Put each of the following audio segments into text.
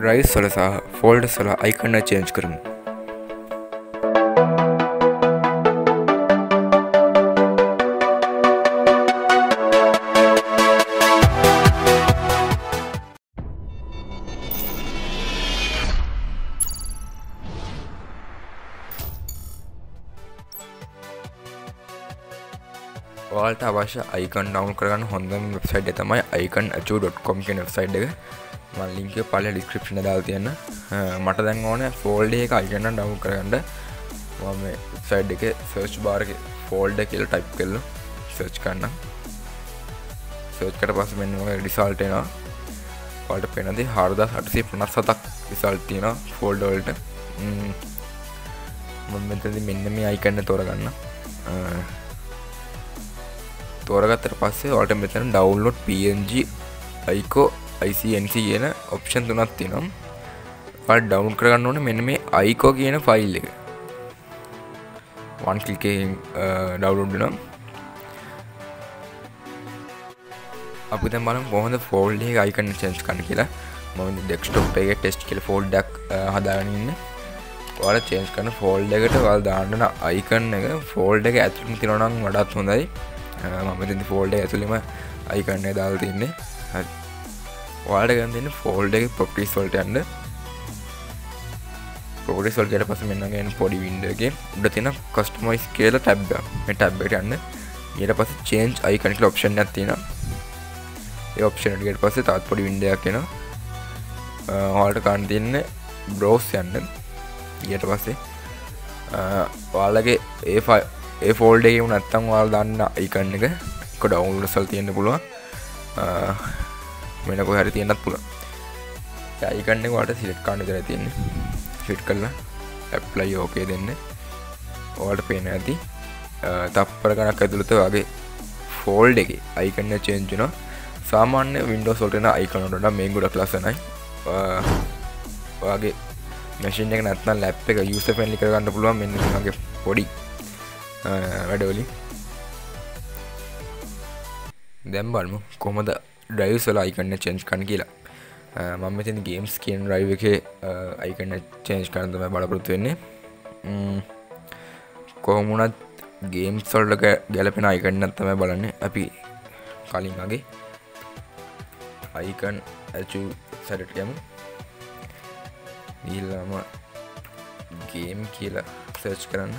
ඩ්‍රයිස් වල සහ folder සල අයිකන්න change කරමු ඔයාලට අවශ්‍ය අයිකන් ඩවුන් කරගන්න හොඳම වෙබ්සයිට් තමයි අයිකන් අච.කොම් කියන වෙබ්සයිට් එක මල් ලින්ක පල ඩිස්ක්‍රප්ෂන දාල් තියන්න මට දැන් ඕන ෆෝල්ඩ එක අයිගන්න ඩවු කරගන්න. මම සයිඩ් එක සර්ච් බාරක ෆෝල්ඩ කියල ටයිප් කරල සර්ච් කන්න සර්ච්කට පස මෙන්න ඩිසල්ටෙනවා පට පෙනති හරදා හටසේ පනස් සතක් විසල්තියෙන ෆෝල්ඩවල්ට මෙතදි මෙන්න මේ අයිකන්න තෝරගන්න. තෝරගත්තර පස්සේ ඔට මෙතන ඩවන්ලෝඩ් පG අයිකෝ ICNC කියන ඔප්ෂන් තුනත් තිනම් ඩවුන් කරගන්න ඕන මෙන්න මේ අයිකෝ කියන ෆයිල් එක. වන් කලික ඩවුඩ් නම් අපි දැ බලම් කොහොඳ ෆෝල්ඩ එක අයිකන්න චෙන්ස් කන්න කියලා. මොම ඩෙක්ස්ටොප් එක ටෙස්ට් කියල ෆෝල්ඩක් හදාගන්න වල චේන්ස් කන ෆෝල්ඩ එකට වල් දාන්නන අයිකන්න එක. ෆෝල්ඩ එක ඇතුළම තිරනම් වඩත් හොඳයි. මම තිදි ෆෝල්ඩ ඇතුළෙම අයිකන්නේ දාල් තින්නේ. වාඩ ගන්දන්න ෆෝල්ඩ එක පොක්ටිස් වල්ට යන්න. පෝඩි සල්ගට පස මෙන්නගෙන් පොඩි වින්ඩගේ උඩ තින කස්ටමයිස් කියල ටැබ් ටැබ්බට යන්න. ඊට පස චේන්ජ් අයිකනික ඔප්ෂන් ඇතින ඔප්ෂනටට පස තාත් පොඩි වින්ඩයක් කියෙන හල්ට කාන්තින්න බ්‍රෝස් යන්න. ඊට පස්සේ වාලගේ ඒ ඒ ෆෝල්ඩේ නත්තම් වාල් දන්න අයිකන්න එක. එක ඩවුන්ල සල් තියෙන්න්න පුළුවන්. වෙනකො හැරි තියෙනත් පුළ අයිකන්න වාට සිලට් කාන්න කර තියන්නේ. ෆිට් කරලා ඇප්ලයි ඕකේ දෙන්න. ඕට පේන ඇති. තප්පර ගනක් ඇතුළත වගේ ෆෝල්ඩ එක අයිකන්න චේන්ජුන සාමාන්‍ය වින්ඩෝ සොල්ටන අයිකනොට මේ ගොඩක් ලසනයි වගේ මැසින් එක නැත්න ලැප් එක යුස පැල්ලි කරගන්න පුළුවන්. මෙන්නගේ පොඩි වැඩවලින්. දැම් බලමු කොමද ඩයිවසල අයිකන්න චෙන්ජ් කන කියලා. මම මෙතින් ගේම්ස් කියන් රයිව එක අයිකන්න චේන්ජ් කරනතම බලපොරොත්තු වෙන්නේ. කොහොමුණත් ගේම් සොල්ලක ගැලපෙන අයිකන්නත් තමයි බලන්න අපි කලින් වගේ. අයිකන් ඇචු සැටට යමු. ගිල්ලාම ගේම් කියලා සර්ච් කරන්න.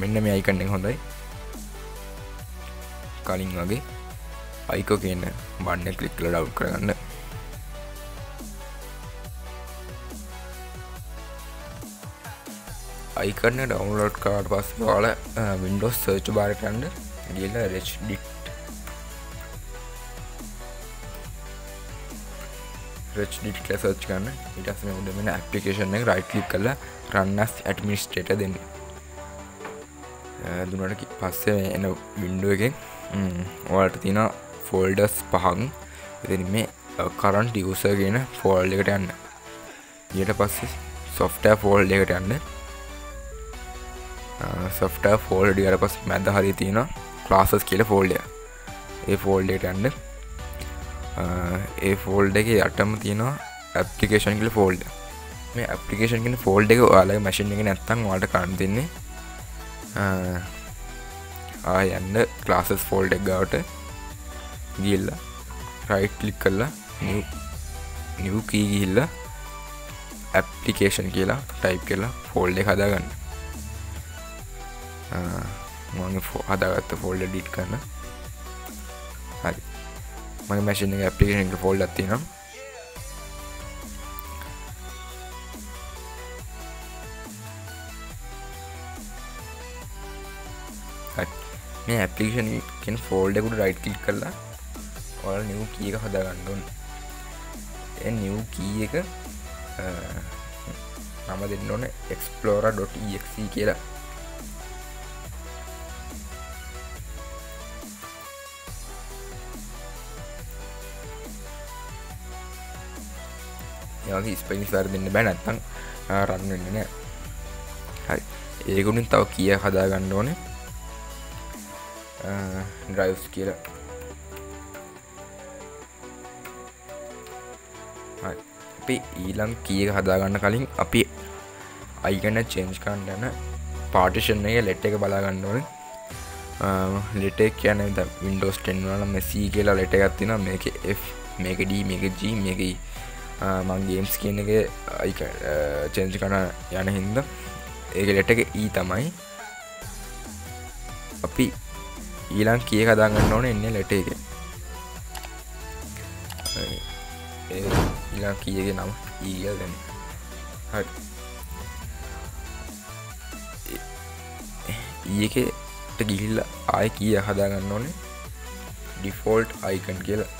මෙන්න මේ අයිකන්නෙන් හොඳයි. කලින් වගේ අයිකෝ කියන්න බන්න කලික්ල ඩව් කරගන්න. අයිකන්න ඩවන්ලෝඩ් කාඩ පස් වාල වින්ඩෝස් සර්ච් බාරටන්ඩ ගිල රෙච් ඩිට් රච් ඩිට සර්ච් කන්න ඉටස් උඩමෙන ඇපලිකේෂන රයිට් ලික් කල රන්නස් ඇඩමිනිස්ටේට දෙන්න. දුනට පස්සේ එන වින්ඩුව එකෙන් ඔයාලට තින ෆෝල්ඩස් පහන් ඉතින් මේ කරන්ට යසගෙන ෆෝල්ඩ එකට යන්න. ඊට පස්සේ සොෆ්ටෑ ෆෝල්ඩ එකට යන්න. සොෆ්ට ෆෝල්ඩ අර පස් මැද හරි තියෙන ක්ලාසස් කියල ෆෝල්ඩය ඒ ෆෝල්ඩට යන්න. ඒ ෆෝල්ඩ එක යටම තියෙනවා ඇපලිකේෂන් කල ෆෝල්ඩ මේ ඇපලිකේෂන් කෙන ෆෝල්ඩ එක ඔයාලගේ මැසින් එක නැත්තන් වාට කන්න දෙන්නේ ආයන්න ක්ලාසස් ෆෝල්ඩ ගවට ගිල්ල රයිට් ලික් කල්ලා නිව් කී ගිල්ල ඇප්ලිකේෂන් කියලා ටයිප් කියලා ෆෝල්ඩ හදාගන්න මගේ ෆෝ හදාගත්ත ෆෝල්ඩ ඩිට් කරන්න හරි මගේ මැසින ඇපලිකේෂන් ෆෝල්ඩ ඇති නම් මේ ඇපලිකෂන් කෙන් ෆෝල්ඩකුට රයිට් කලික් කරලා ඔල නිව් කිය එක හදාගණ්ඩුන් නිව් කී එක නම දෙන්න ඕන එක්ස්පලෝර.ක් කියලා. යගේ ස්පනිස් වර දෙන්න බෑ නැත්තං රන්න නෑ. හරි. ඒකුණින් තව කිය හදාගන්න ඕනේ. Eh, ඩ්‍රයිස් කියල. අපි ඊලම් කිය හදාගන්න කලින් අපි අයිගන්න චේන්ජ් කණ්ඩන පාටිෂන් එක ලෙට් එක බලාගන්නවල ලෙටෙක් e. කියන වින්ඩෝස් ටෙන්වල මෙසී කියලා ලෙට ගත්තින මේක F මේක ඩ මේක ජ මේක මංගේම්ස් කියන එක අයි චෙන්ජ් කන යන හින්ද ඒක ලෙට එක ඊ e තමයි. අපි ඊලං කිය කදාගන්න ඕන? එන්න ලෙට එක. ඊලා කියගේ නම e ඊග දෙන්න. හරි. ඒකට e ගිහිල්ල ආය කිය හදාගන්න ඕනේ? ඩිෆෝල්ට් අයිකන් කියලා.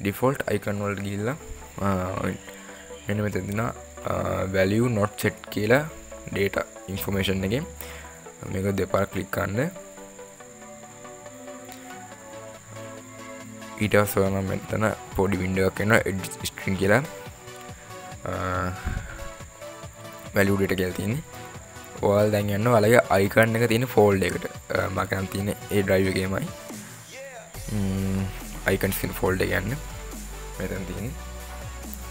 ඩිෆෝල්ට් අයිකන් වලට ගිල්ල මෙන මෙතදින වැලිය නොට් සෙට් කියලා ඩේට ඉන්ෆර්මේෂන් එක මේක දෙපාර කලික් කන්න ඊට සෝන මෙතන පොඩි විින්ඩක් එන්න එඩ් ස්ට්‍රින් කියලා. වැලියුඩට කියල් තියන්නේ. ඔල් දැන් යන්න වලගේ අයිකන්න එක තියෙන ෆෝල්ඩ එකට. මකනම් තියෙන ඒ ඩ්‍රයිවගේමයි අයිකන්සින් ෆෝල්ඩ ගන්න මෙතන් තියෙන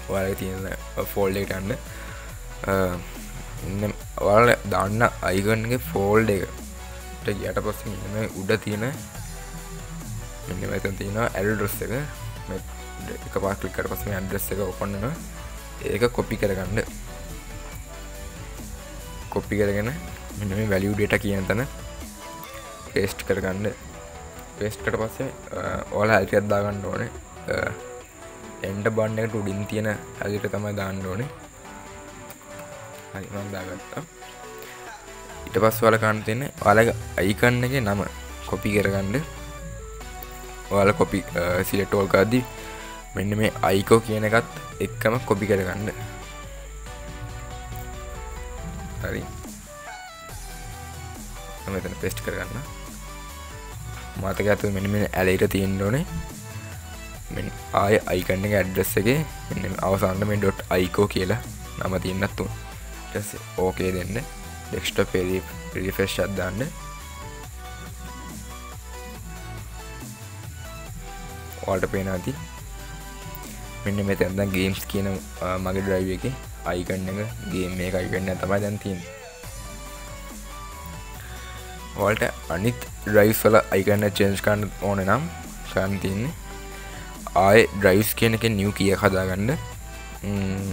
ඔයාල තියෙන ෆෝල්ඩ එකටන්න ඉන්න ඔයාල දන්න අයිගන්ගේ ෆෝල්ඩ එකට යට පස්ස ඉන්න උඩ තියෙන මෙන්න මෙතන් තියෙන ඇල්ඩ්‍රස් එක. එක පාක්ලිකට පසම ඇඩ්‍රස් එක ඔපන්නන ඒක කොපි කරගන්න. කොප්පි කරගෙන මෙන්න මේ වැලියු ඩේට කියන තැන පේස්ට් කරගන්න. පේස්ට්කට පස්සේ ඕල හැල්ටි අද්දාගන්න ඕනේ. එන්ඩ බන්න එකට උඩින් තියෙන ඇලිට තමයි දාන්න ඕනේ. හරිදාගත්තා ඉට පස් වල කන්න තියෙන වලග අයිකන්න එක නම කොපි කරගන්න. ඔයාල කොපි සිලටෝල්කාදී මෙන්න මේ අයිකෝ කියන එකත් එක්කම කොපි කරගන්න. හරි. මෙතන පෙස්ට් කරගන්න මතක ඇතු මෙනි මෙ ඇලයිට තියෙන්න්න ඕනේ. මෙ ආය අයිකන්න එක ඇඩ්‍රස් එක මෙ අවසාන්න මේ ඩොට් අයිකෝ කියලා නම තියන්නත්තු ඕකේ දෙන්න. ඩෙක්ස්ට පෙරි පිරිෆෙස්් අදදාන්න වාට පේන ඇති. මෙන්න මෙ ඇද ගේම්ස් කියන මගේ ඩ්‍රයිව එක අයිකන්න එක ගේ මේ අයිකන්න තමයි දැන්තින් වල්ට අනිත් ඩ්‍රයිස් වල අයිකන්න චේන්ජ් කන්න ඕන නම් කන්තින්නේ ආය ඩ්‍රයිස් කියන එක නිව් කිය හදාගන්න. මම.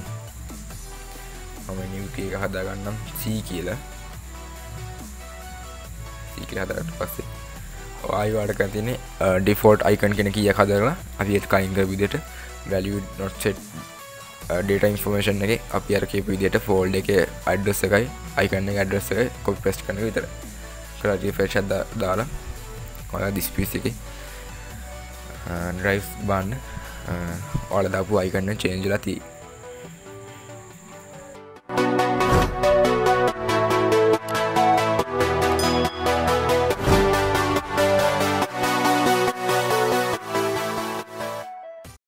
නිව් කිය හදාගන්නම් සී කියලා. සීක හදරට පස්සේ ආයවාට කතින ඩිෆෝට් අයිකන් කෙන කිය කදරලා අපිත් කයිංග විදිට වැලිය නොට්සෙට් ඩේට ඉන්ෆර්මේෂන් එක අපි අර කියපු විදියට ෆෝල්ඩ එක අඩ්ඩස් එකයි අයිකන්න අඩ්‍රස් එක කොප් ප්‍රෙස් කන විතර කරජ ෆේෂත් දාලා ඔය දිස්පිස් එක ඩ්‍රයිස් බාන්න ඕල දපු අයිකන්න චේන්ජලා තිී